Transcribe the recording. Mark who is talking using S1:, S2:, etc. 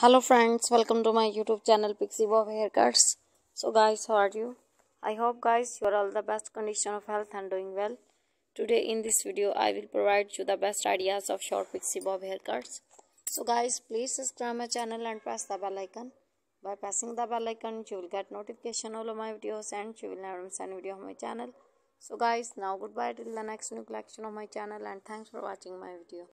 S1: hello friends. Welcome to my youtube channel pixie bob haircuts. So guys how are you? I hope guys you are all the best condition of health and doing well. Today in this video i will provide you the best ideas of short pixie bob haircuts. So guys please subscribe my channel and press the bell icon. By pressing the bell icon you will get notification all of my videos and you will never miss any video on my channel. So guys now goodbye till the next new collection of my channel and thanks for watching my video.